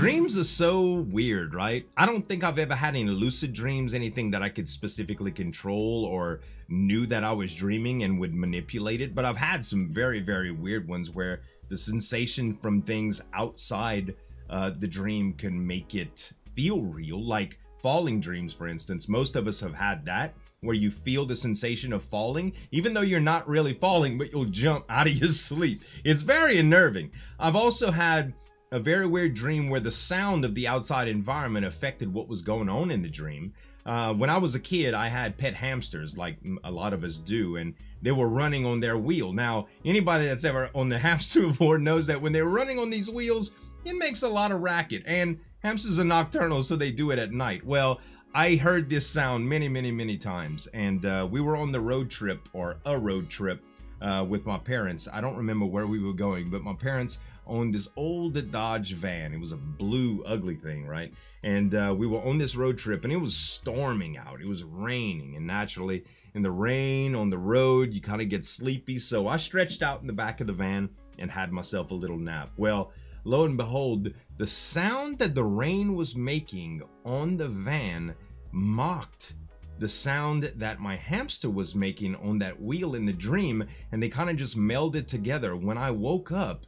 Dreams are so weird, right? I don't think I've ever had any lucid dreams, anything that I could specifically control or knew that I was dreaming and would manipulate it, but I've had some very, very weird ones where the sensation from things outside uh, the dream can make it feel real, like falling dreams, for instance. Most of us have had that, where you feel the sensation of falling, even though you're not really falling, but you'll jump out of your sleep. It's very unnerving. I've also had a very weird dream where the sound of the outside environment affected what was going on in the dream. Uh, when I was a kid, I had pet hamsters, like a lot of us do, and they were running on their wheel. Now, anybody that's ever on the hamster board knows that when they're running on these wheels, it makes a lot of racket. And hamsters are nocturnal, so they do it at night. Well, I heard this sound many, many, many times, and uh, we were on the road trip or a road trip uh, with my parents. I don't remember where we were going, but my parents owned this old Dodge van. It was a blue, ugly thing, right? And uh, we were on this road trip, and it was storming out. It was raining, and naturally, in the rain on the road, you kind of get sleepy. So I stretched out in the back of the van and had myself a little nap. Well, lo and behold, the sound that the rain was making on the van mocked the sound that my hamster was making on that wheel in the dream, and they kind of just melded together. When I woke up,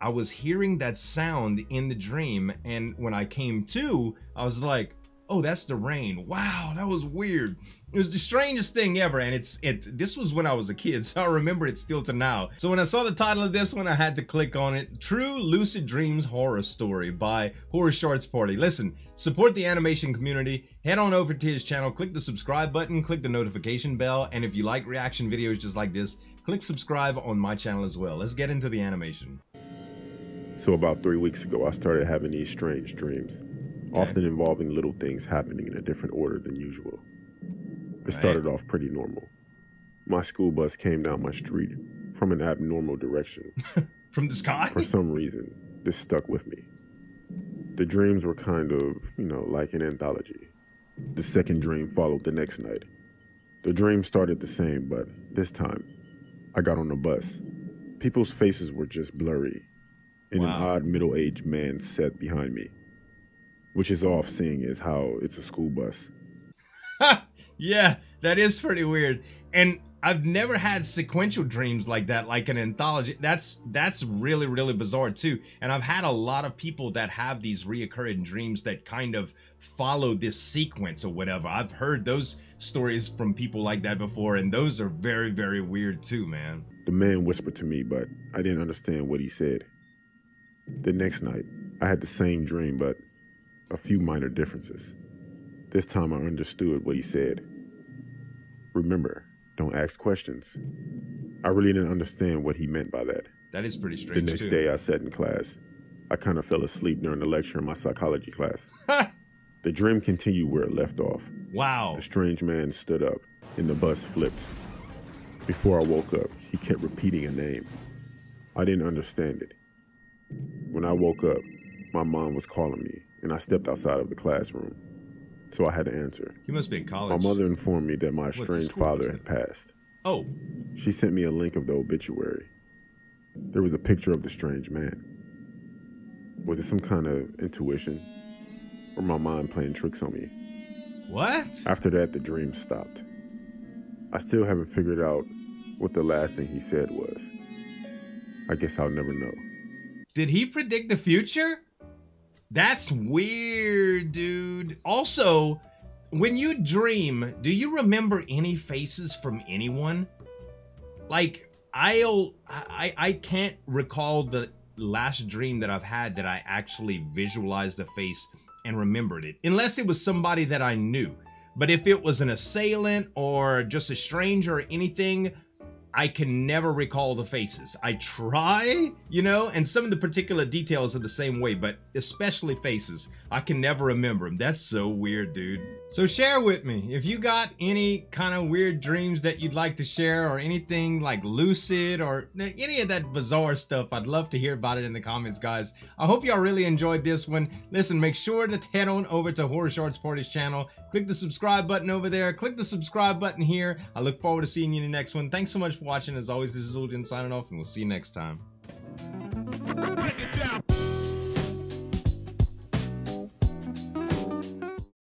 I was hearing that sound in the dream, and when I came to, I was like, "Oh, that's the rain." Wow, that was weird. It was the strangest thing ever, and it's it. This was when I was a kid, so I remember it still to now. So when I saw the title of this one, I had to click on it. True Lucid Dreams Horror Story by Horror Shorts Party. Listen, support the animation community. Head on over to his channel, click the subscribe button, click the notification bell, and if you like reaction videos just like this, click subscribe on my channel as well. Let's get into the animation. So about three weeks ago, I started having these strange dreams, okay. often involving little things happening in a different order than usual. It started off pretty normal. My school bus came down my street from an abnormal direction. from the sky? For some reason, this stuck with me. The dreams were kind of, you know, like an anthology. The second dream followed the next night. The dream started the same, but this time, I got on the bus. People's faces were just blurry, and wow. an odd middle aged man sat behind me. Which is off seeing as how it's a school bus. yeah, that is pretty weird. And I've never had sequential dreams like that, like an anthology. That's that's really really bizarre too. And I've had a lot of people that have these reoccurring dreams that kind of follow this sequence or whatever. I've heard those stories from people like that before, and those are very very weird too, man. The man whispered to me, but I didn't understand what he said. The next night, I had the same dream, but a few minor differences. This time I understood what he said. Remember, don't ask questions. I really didn't understand what he meant by that. That is pretty strange. The next too. day I sat in class. I kind of fell asleep during the lecture in my psychology class. the dream continued where it left off. Wow. The strange man stood up and the bus flipped. Before I woke up, he kept repeating a name. I didn't understand it. When I woke up, my mom was calling me, and I stepped outside of the classroom. So I had to answer. You must be in college. My mother informed me that my estranged father had passed. Oh. She sent me a link of the obituary. There was a picture of the strange man. Was it some kind of intuition? Or my mind playing tricks on me? What? After that, the dream stopped. I still haven't figured out what the last thing he said was. I guess I'll never know. Did he predict the future? That's weird, dude. Also, when you dream, do you remember any faces from anyone? Like, I'll I I can't recall the last dream that I've had that I actually visualized a face and remembered it. Unless it was somebody that I knew. But if it was an assailant or just a stranger or anything, I can never recall the faces. I try, you know, and some of the particular details are the same way, but especially faces, I can never remember them. That's so weird, dude. So share with me if you got any kind of weird dreams that you'd like to share or anything like lucid or any of that bizarre stuff. I'd love to hear about it in the comments, guys. I hope y'all really enjoyed this one. Listen, make sure to head on over to Horror Shorts Party's channel. Click the subscribe button over there. Click the subscribe button here. I look forward to seeing you in the next one. Thanks so much for watching. As always, this is Zueljin signing off, and we'll see you next time.